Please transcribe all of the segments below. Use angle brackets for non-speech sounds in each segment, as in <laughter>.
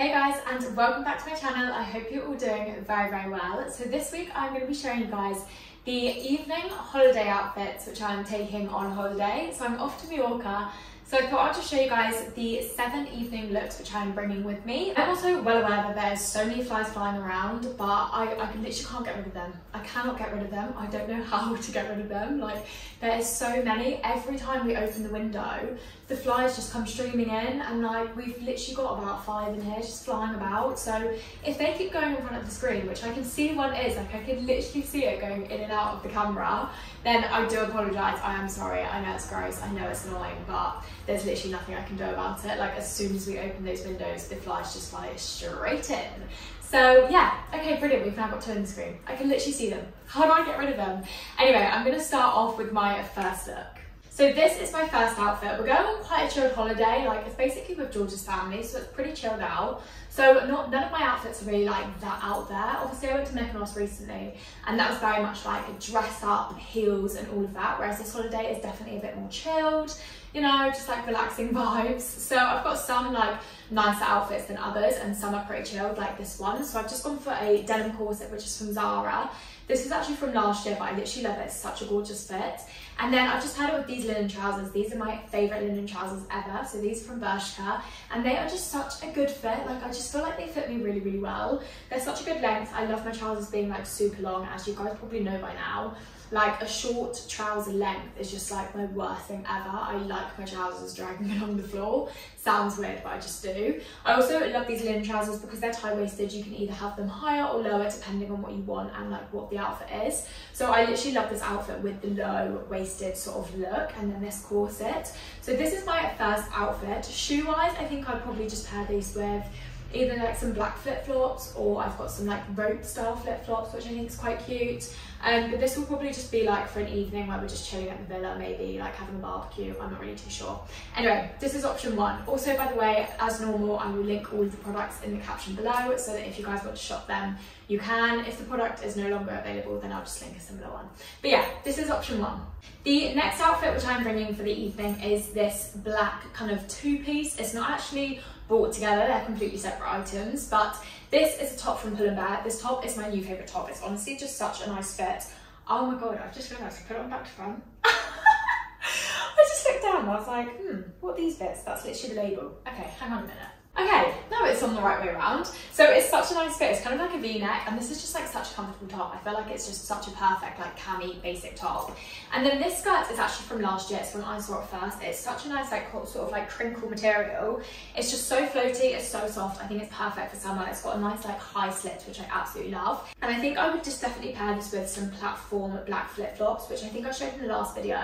Hey guys and welcome back to my channel. I hope you're all doing very very well. So this week I'm going to be showing you guys the evening holiday outfits which I'm taking on holiday. So I'm off to Mallorca so I thought I'd just show you guys the seven evening looks which I'm bringing with me. I'm also well aware that there's so many flies flying around, but I, I literally can't get rid of them. I cannot get rid of them. I don't know <laughs> how to get rid of them. Like there is so many. Every time we open the window, the flies just come streaming in and like we've literally got about five in here just flying about. So if they keep going in front of the screen, which I can see one is, like I can literally see it going in and out of the camera, then I do apologise. I am sorry. I know it's gross. I know it's annoying, but there's literally nothing I can do about it. Like as soon as we open those windows, the flies just fly straight in. So yeah, okay, brilliant. We've now got two on the screen. I can literally see them. How do I get rid of them? Anyway, I'm gonna start off with my first look. So this is my first outfit. We're going on quite a chilled holiday. Like it's basically with George's family, so it's pretty chilled out. So not none of my outfits are really like that out there. Obviously I went to Mykonos recently and that was very much like a dress up, heels and all of that. Whereas this holiday is definitely a bit more chilled, you know, just like relaxing <laughs> vibes. So I've got some like nicer outfits than others and some are pretty chilled like this one. So I've just gone for a denim corset which is from Zara. This is actually from last year but I literally love it. It's such a gorgeous fit. And then I've just had it with these linen trousers. These are my favourite linen trousers ever. So these are from Bershka and they are just such a good fit. Like I just feel like they fit me really, really well. They're such a good length. I love my trousers being like super long as you guys probably know by now like a short trouser length is just like my worst thing ever. I like my trousers dragging <laughs> along the floor. Sounds weird, but I just do. I also love these linen trousers because they're tie-waisted. You can either have them higher or lower depending on what you want and like what the outfit is. So I literally love this outfit with the low-waisted sort of look and then this corset. So this is my first outfit. Shoe-wise, I think I'd probably just pair these with either like some black flip-flops or I've got some like rope style flip-flops which I think is quite cute. Um, but this will probably just be like for an evening where we're just chilling at the villa maybe like having a barbecue I'm not really too sure. Anyway this is option one. Also by the way as normal I will link all of the products in the caption below so that if you guys want to shop them you can. If the product is no longer available then I'll just link a similar one. But yeah this is option one. The next outfit which I'm bringing for the evening is this black kind of two-piece. It's not actually bought together. They're completely separate items, but this is a top from Pull & Bear. This top is my new favourite top. It's honestly just such a nice fit. Oh my God, I've just realised I put it on back to front. <laughs> I just looked down I was like, hmm, what these bits? That's literally the label. Okay, hang on a minute. Okay, now it's on the right way around. So it's such a nice fit. It's kind of like a v-neck and this is just like such a comfortable top. I feel like it's just such a perfect like cami basic top. And then this skirt is actually from last year. It's when I saw it first. It's such a nice like sort of like crinkle material. It's just so floaty. It's so soft. I think it's perfect for summer. It's got a nice like high slit, which I absolutely love. And I think I would just definitely pair this with some platform black flip-flops, which I think I showed in the last video.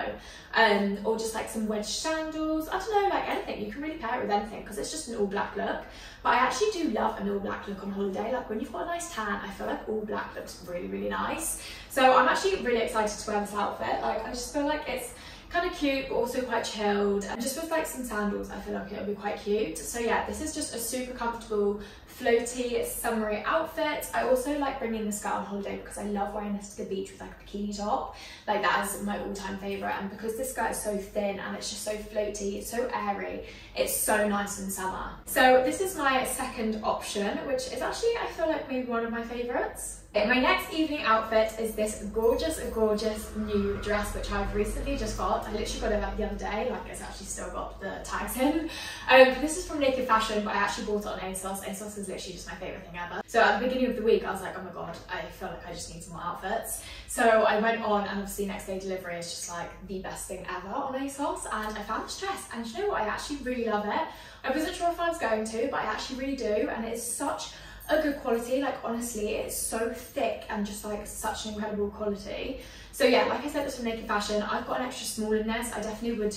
Um, or just like some wedge sandals. I don't know, like anything. You can really pair it with anything because it's just an all black look. But I actually do love an all black look on holiday. Like when you've got a nice tan, I feel like all black looks really, really nice. So I'm actually really excited to wear this outfit. Like I just feel like it's kind of cute, but also quite chilled. And just with like some sandals, I feel like it'll be quite cute. So yeah, this is just a super comfortable, floaty, summery outfit. I also like bringing this skirt on holiday because I love wearing this to the beach with like a bikini top. Like that is my all-time favorite. And because this skirt is so thin and it's just so floaty, it's so airy, it's so nice in summer. So this is my second option, which is actually, I feel like maybe one of my favorites. My next evening outfit is this gorgeous, gorgeous new dress which I've recently just got. I literally got it like the other day, like it's actually still got the tags in. Um, this is from Naked Fashion, but I actually bought it on ASOS. ASOS is literally just my favourite thing ever. So at the beginning of the week, I was like, oh my god, I feel like I just need some more outfits. So I went on and obviously next day delivery is just like the best thing ever on ASOS and I found this dress and you know what, I actually really love it. I wasn't sure if I was going to, but I actually really do and it's such a good quality. Like honestly, it's so thick and just like such an incredible quality. So yeah, like I said, it's from Naked Fashion. I've got an extra small in this. I definitely would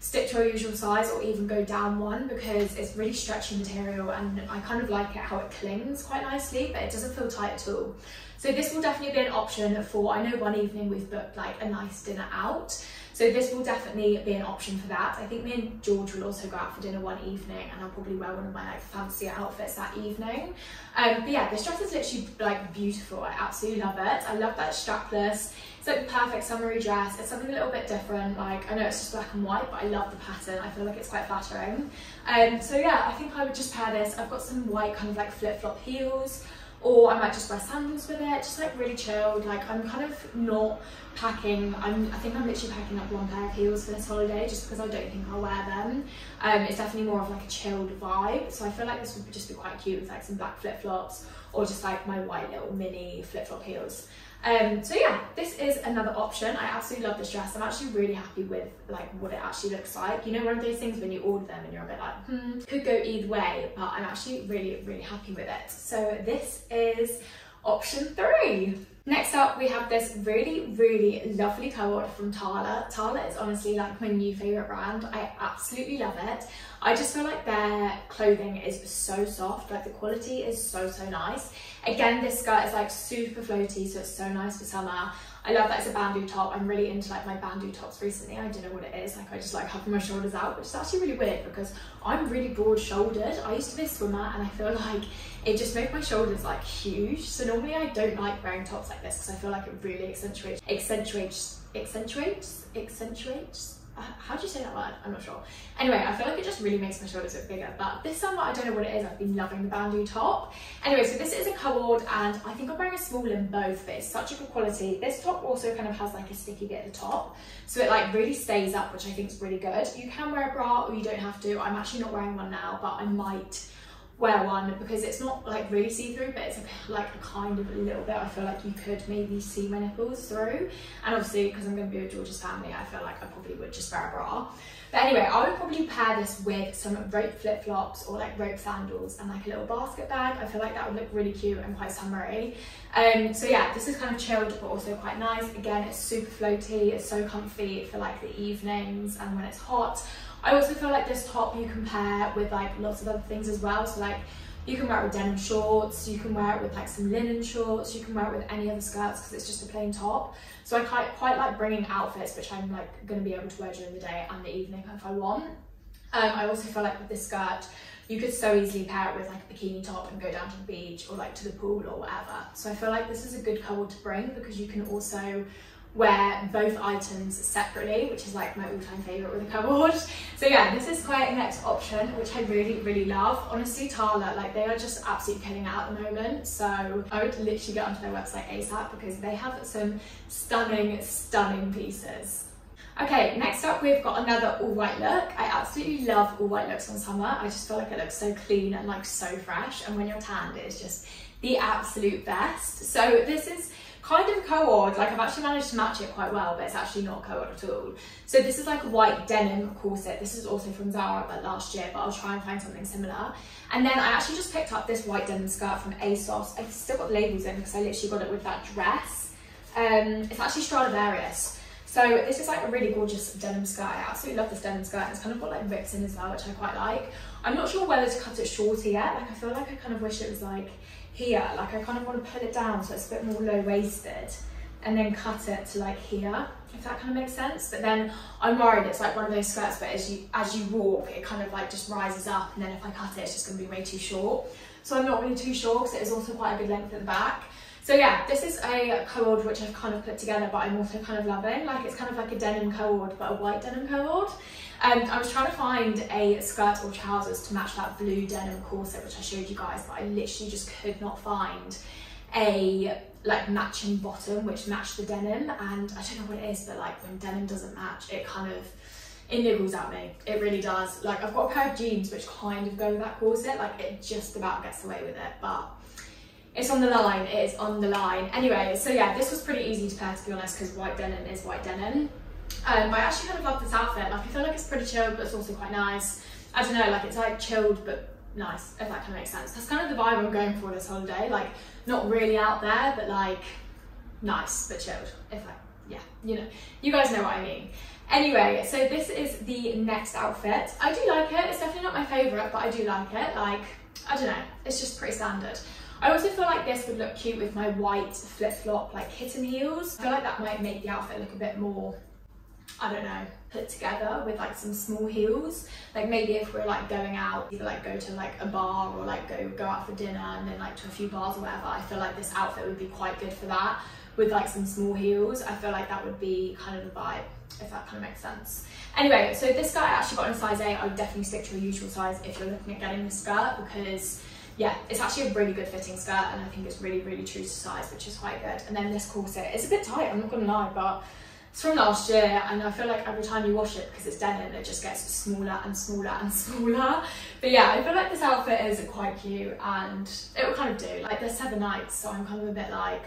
stick to our usual size or even go down one because it's really stretchy material and I kind of like it how it clings quite nicely, but it doesn't feel tight at all. So this will definitely be an option for, I know one evening we've booked like a nice dinner out. So this will definitely be an option for that. I think me and George will also go out for dinner one evening and I'll probably wear one of my like fancier outfits that evening. Um, but yeah, this dress is literally like beautiful. I absolutely love it. I love that strapless. It's like the perfect summery dress. It's something a little bit different. Like I know it's just black and white, but I love the pattern. I feel like it's quite flattering. Um, so yeah, I think I would just pair this. I've got some white kind of like flip-flop heels or I might just wear sandals with it, just like really chilled. Like I'm kind of not packing, I'm, I think I'm literally packing up one pair of heels for this holiday just because I don't think I'll wear them. Um, it's definitely more of like a chilled vibe. So I feel like this would just be quite cute with like some black flip-flops or just like my white little mini flip-flop heels. Um, so yeah, this is another option. I absolutely love this dress. I'm actually really happy with like what it actually looks like. You know, one of those things when you order them and you're a bit like, hmm, could go either way, but I'm actually really, really happy with it. So this is option three. Next up, we have this really, really lovely co-ord from Tala. Tala is honestly like my new favourite brand. I absolutely love it. I just feel like their clothing is so soft, like the quality is so, so nice. Again, this skirt is like super floaty, so it's so nice for summer. I love that it's a bandeau top. I'm really into like my bandeau tops recently. I don't know what it is. Like I just like having my shoulders out, which is actually really weird because I'm really broad shouldered. I used to be a swimmer and I feel like it just made my shoulders like huge. So normally I don't like wearing tops like this because I feel like it really accentuates, accentuates, accentuates, accentuates how do you say that word? I'm not sure. Anyway, I feel like it just really makes my shoulders look bigger, but this summer, I don't know what it is, I've been loving the bandeau top. Anyway, so this is a co-ord, and I think I'm wearing a small in both, but it's such a good quality. This top also kind of has like a sticky bit at the top, so it like really stays up, which I think is really good. You can wear a bra or you don't have to. I'm actually not wearing one now, but I might wear one because it's not like really see-through but it's a, like a kind of a little bit I feel like you could maybe see my nipples through. And obviously because I'm going to be with George's family I feel like I probably would just wear a bra. But anyway I would probably pair this with some rope flip-flops or like rope sandals and like a little basket bag. I feel like that would look really cute and quite summery. Um so yeah this is kind of chilled but also quite nice. Again it's super floaty it's so comfy for like the evenings and when it's hot I also feel like this top you can pair with like lots of other things as well. So like you can wear it with denim shorts, you can wear it with like some linen shorts, you can wear it with any other skirts because it's just a plain top. So I quite, quite like bringing outfits which I'm like going to be able to wear during the day and the evening if I want. Um, I also feel like with this skirt, you could so easily pair it with like a bikini top and go down to the beach or like to the pool or whatever. So I feel like this is a good colour to bring because you can also wear both items separately, which is like my all-time favourite with a cupboard. <laughs> So yeah, this is quite a next option, which I really, really love. Honestly, Tala, like they are just absolutely killing it at the moment. So I would literally get onto their website ASAP because they have some stunning, stunning pieces. Okay, next up we've got another all white look. I absolutely love all white looks on summer. I just feel like it looks so clean and like so fresh. And when you're tanned, it is just the absolute best. So this is kind of a co-ord, like I've actually managed to match it quite well, but it's actually not co-ord at all. So this is like a white denim corset. This is also from Zara, but last year, but I'll try and find something similar. And then I actually just picked up this white denim skirt from ASOS. I've still got the labels in because I literally got it with that dress. Um, it's actually Stradivarius. So this is like a really gorgeous denim skirt. I absolutely love this denim skirt. It's kind of got like rips in as well, which I quite like. I'm not sure whether to cut it shorter yet. Like I feel like I kind of wish it was like here, like I kind of want to pull it down so it's a bit more low-waisted and then cut it to like here, if that kind of makes sense. But then I'm worried it's like one of those skirts, but as you as you walk, it kind of like just rises up and then if I cut it, it's just gonna be way too short. So I'm not really too sure because it is also quite a good length at the back. So yeah, this is a co-ord which I've kind of put together, but I'm also kind of loving. Like it's kind of like a denim co-ord, but a white denim co-ord. Um, I was trying to find a skirt or trousers to match that blue denim corset, which I showed you guys, but I literally just could not find a like matching bottom which matched the denim. And I don't know what it is, but like when denim doesn't match, it kind of, it niggles at me. It really does. Like I've got a pair of jeans which kind of go with that corset, like it just about gets away with it, but it's on the line, it is on the line. Anyway, so yeah, this was pretty easy to pair to be honest, because white denim is white denim. Um, I actually kind of love this outfit. Like I feel like it's pretty chilled, but it's also quite nice. I don't know, like it's like chilled, but nice, if that kind of makes sense. That's kind of the vibe I'm going for this holiday. Like not really out there, but like nice, but chilled. If I, yeah, you know, you guys know what I mean. Anyway, so this is the next outfit. I do like it. It's definitely not my favorite, but I do like it. Like, I don't know, it's just pretty standard. I also feel like this would look cute with my white flip-flop like kitten heels. I feel like that might make the outfit look a bit more I don't know, put together with like some small heels. Like maybe if we're like going out, either like go to like a bar or like go go out for dinner and then like to a few bars or whatever, I feel like this outfit would be quite good for that with like some small heels. I feel like that would be kind of the vibe, if that kind of makes sense. Anyway, so this skirt I actually got in a size 8. I would definitely stick to a usual size if you're looking at getting this skirt because yeah, it's actually a really good fitting skirt and I think it's really, really true to size, which is quite good. And then this corset, it's a bit tight, I'm not gonna lie, but it's from last year and I feel like every time you wash it, because it's denim, it just gets smaller and smaller and <laughs> smaller. But yeah, I feel like this outfit is quite cute and it will kind of do. Like there's seven nights, so I'm kind of a bit like,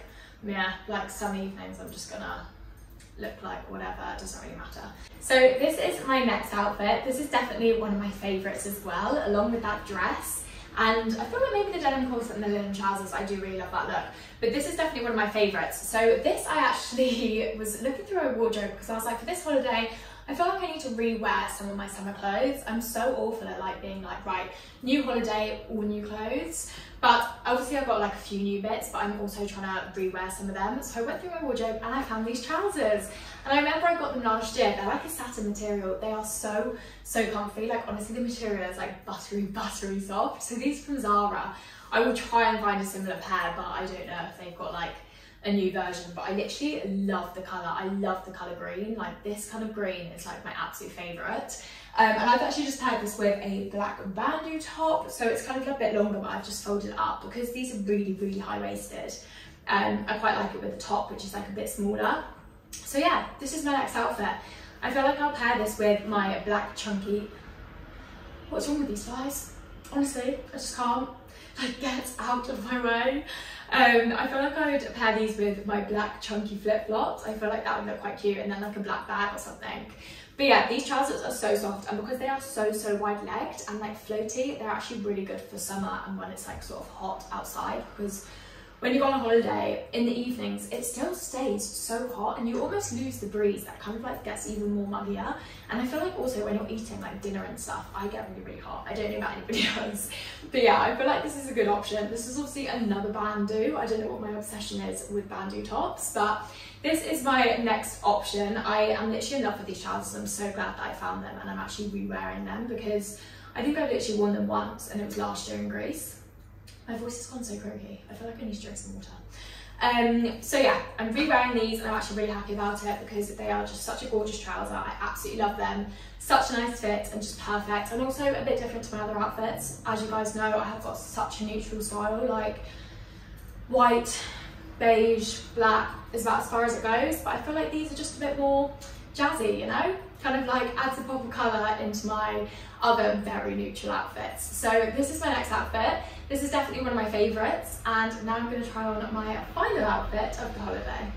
yeah, like some evenings I'm just gonna look like whatever, it doesn't really matter. So this is my next outfit. This is definitely one of my favorites as well, along with that dress. And I feel like maybe the denim corset and the linen trousers, I do really love that look. But this is definitely one of my favorites. So this I actually <laughs> was looking through a wardrobe because I was like, for this holiday, I feel like I need to rewear some of my summer clothes. I'm so awful at like being like, right, new holiday, all new clothes. But obviously I've got like a few new bits, but I'm also trying to rewear some of them. So I went through my wardrobe and I found these trousers. And I remember I got them last year. They're like a satin material. They are so, so comfy. Like honestly, the material is like buttery, <laughs> buttery soft. So these from Zara. I will try and find a similar pair, but I don't know if they've got like a new version, but I literally love the colour. I love the colour green. Like this kind of green is like my absolute favourite. Um, and I've actually just paired this with a black bandeau top. So it's kind of a bit longer, but I've just folded it up because these are really, really high-waisted. Um, I quite like it with the top, which is like a bit smaller. So yeah, this is my next outfit. I feel like I'll pair this with my black chunky, what's wrong with these guys? Honestly, I just can't. Like, get out of my way. Um, I feel like I would pair these with my black chunky flip-flops. I feel like that would look quite cute and then like a black bag or something. But yeah, these trousers are so soft and because they are so, so wide-legged and like floaty, they're actually really good for summer and when it's like sort of hot outside because when you go on holiday in the evenings, it still stays so hot and you almost lose the breeze that kind of like gets even more muggier. And I feel like also when you're eating like dinner and stuff, I get really, really hot. I don't know about anybody <laughs> else. But yeah, I feel like this is a good option. This is obviously another bandeau. I don't know what my obsession is with bandeau tops, but this is my next option. I am literally in love with these trousers. I'm so glad that I found them and I'm actually re-wearing them because I think I literally worn them once and it was last year in Greece. My voice has gone so croaky. I feel like I need to drink some water. Um, so yeah, I'm re-wearing these and I'm actually really happy about it because they are just such a gorgeous trouser. I absolutely love them. Such a nice fit and just perfect. And also a bit different to my other outfits. As you guys know, I have got such a neutral style, like white, beige, black is about as far as it goes. But I feel like these are just a bit more jazzy, you know? Kind of like adds a pop of colour into my other very neutral outfits. So this is my next outfit. This is definitely one of my favourites and now I'm going to try on my final outfit of the holiday.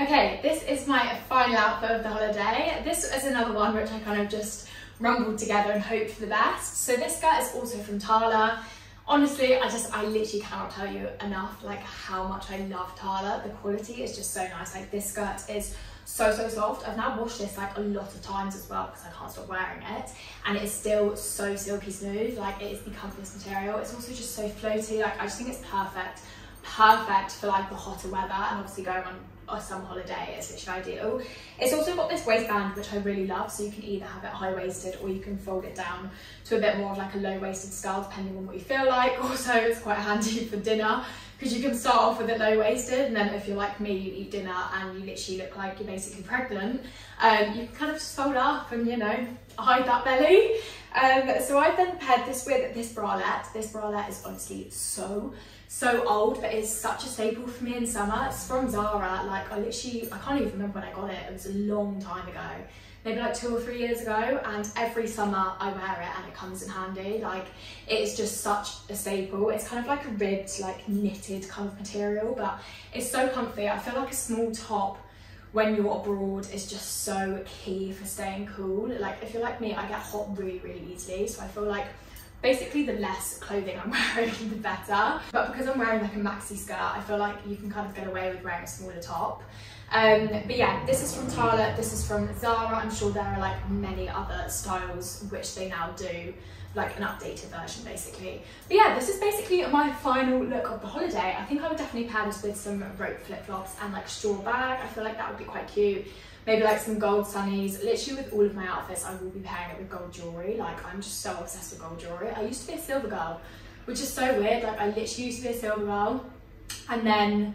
Okay, this is my final outfit of the holiday. This is another one which I kind of just rumbled together and hoped for the best. So this skirt is also from Tala. Honestly, I just, I literally cannot tell you enough like how much I love Tala. The quality is just so nice. Like this skirt is so, so soft. I've now washed this like a lot of times as well because I can't stop wearing it. And it is still so silky smooth. Like it is the comfiest material. It's also just so floaty. Like I just think it's perfect. Perfect for like the hotter weather and obviously going on a summer holiday it's literally ideal. It's also got this waistband which I really love so you can either have it high-waisted or you can fold it down to a bit more of like a low-waisted style depending on what you feel like. <laughs> Also it's quite handy for dinner because you can start off with it low-waisted and then if you're like me, you eat dinner and you literally look like you're basically pregnant, um, you can kind of just fold up and, you know, hide that belly. Um, so I've then paired this with this bralette. This bralette is honestly so, so old, but it's such a staple for me in summer. It's from Zara, like I literally, I can't even remember when I got it. It was a long time ago maybe like two or three years ago and every summer I wear it and it comes in handy. Like it's just such a staple. It's kind of like a ribbed like knitted kind of material but it's so comfy. I feel like a small top when you're abroad is just so key for staying cool. Like if you're like me I get hot really really easily. So I feel like basically the less clothing I'm <laughs> wearing the better but because I'm wearing like a maxi skirt I feel like you can kind of get away with wearing a smaller top um, but yeah, this is from Tala, this is from Zara. I'm sure there are like many other styles which they now do. like an updated version basically. But yeah, this is basically my final look of the holiday. I think I would definitely pair this with some rope flip-flops and like straw bag. I feel like that would be quite cute. Maybe like some gold sunnies. Literally with all of my outfits, I will be pairing it with gold jewellery. Like I'm just so obsessed with gold jewellery. I used to be a silver girl, which is so weird. Like I literally used to be a silver girl and then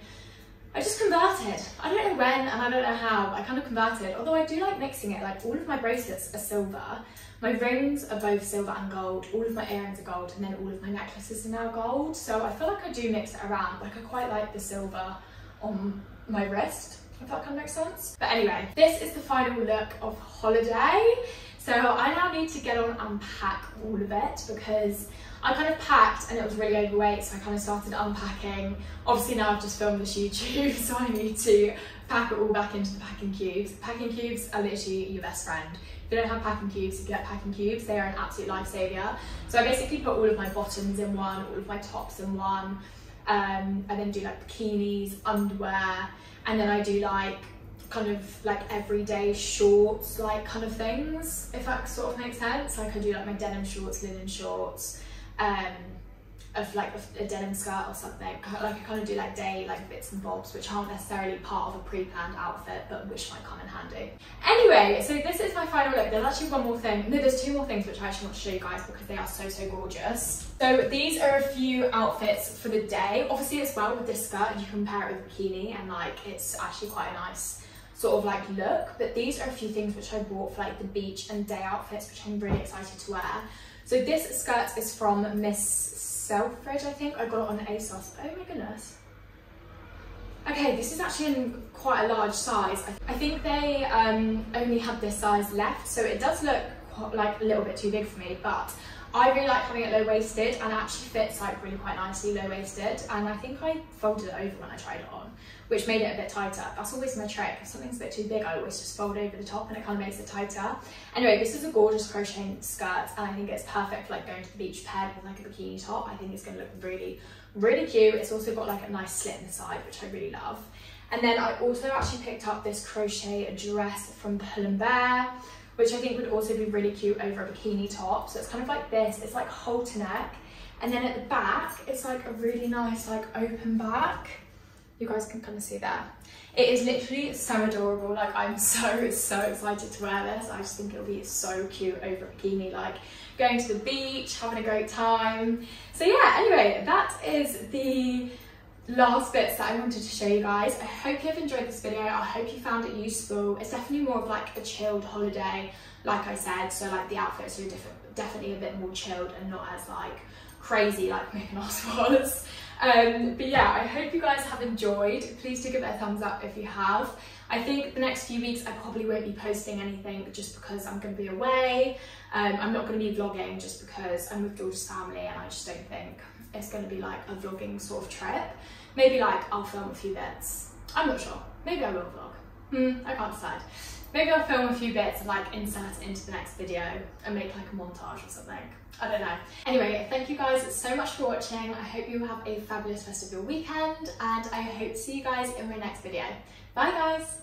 I just converted. I don't know when and I don't know how, I kind of converted. Although I do like mixing it, like all of my bracelets are silver. My rings are both silver and gold. All of my earrings are gold and then all of my necklaces are now gold. So I feel like I do mix it around. Like I quite like the silver on my wrist, if that kind of makes sense. But anyway, this is the final look of holiday. So I now need to get on and pack all of it because I kind of packed and it was really overweight, so I kind of started unpacking. Obviously now I've just filmed this YouTube, <laughs> so I need to pack it all back into the packing cubes. Packing cubes are literally your best friend. If you don't have packing cubes, you get packing cubes, they are an absolute lifesaver. So I basically put all of my bottoms in one, all of my tops in one, um, and then do like bikinis, underwear, and then I do like kind of like everyday shorts like kind of things if that sort of makes sense. Like I do like my denim shorts linen shorts um, of like a, denim skirt or something. Like I kind of do like day like bits and bobs, which aren't necessarily part of a pre-planned outfit, but which might come in handy. Anyway, so this is my final look. There's actually one more thing. No, there's two more things which I actually want to show you guys because they are so, so gorgeous. So these are a few outfits for the day. Obviously as well with this skirt, you can pair it with a bikini and like it's actually quite a nice sort of like look. But these are a few things which I bought for like the beach and day outfits, which I'm really excited to wear. So this skirt is from Miss Selfridge, I think. I got it on ASOS. Oh my goodness. Okay, this is actually in quite a large size. I think they um, only have this size left, so it does look like a little bit too big for me, but I really like having it low-waisted and it actually fits like really quite nicely low-waisted and I think I folded it over when I tried it on which made it a bit tighter. That's always my trick. If something's a bit too big, I always just fold over the top and it kind of makes it tighter. Anyway, this is a gorgeous crochet skirt and I think it's perfect for like going to the beach paired with like a bikini top. I think it's gonna look really, really cute. It's also got like a nice slit in the side, which I really love. And then I also actually picked up this crochet dress from Pull and Bear, which I think would also be really cute over a bikini top. So it's kind of like this, it's like halter neck. And then at the back, it's like a really nice like open back you guys can kind of see that. It is literally so adorable. Like I'm <laughs> so, so excited to wear this. I just think it'll be so cute over a bikini, like going to the beach, having a great time. So yeah, anyway, that is the last bits that I wanted to show you guys. I hope you've enjoyed this video. I hope you found it useful. It's definitely more of like a chilled holiday, like I said. So like the outfits are definitely a bit more chilled and not as like crazy like <laughs> Mykonos was. Um, but yeah, I hope you guys have enjoyed. Please do give it a thumbs up if you have. I think the next few weeks I probably won't be posting anything just because I'm going to be away. Um, I'm not going to be vlogging just because I'm with George's family and I just don't think it's going to be like a vlogging sort of trip. Maybe like I'll film a few bits. I'm not sure. Maybe I will vlog. Hmm, I can't decide. Maybe I'll film a few bits and like insert into the next video and make like a montage or something. I don't know. Anyway, thank you guys so much for watching. I hope you have a fabulous rest of your weekend and I hope to see you guys in my next video. Bye guys!